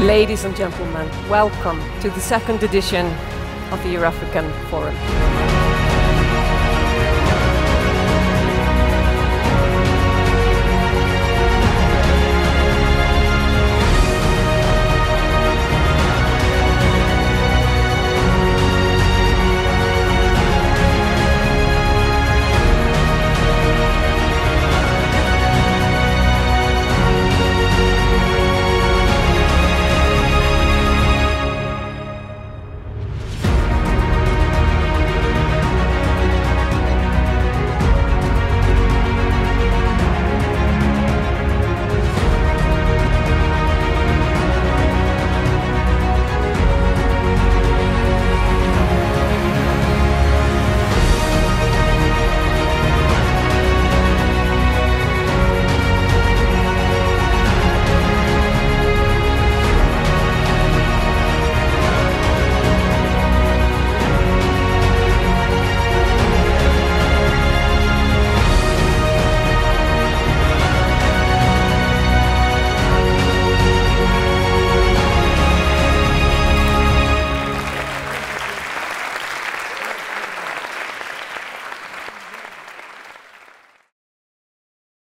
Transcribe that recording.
Ladies and gentlemen, welcome to the second edition of the Eurafrican Forum.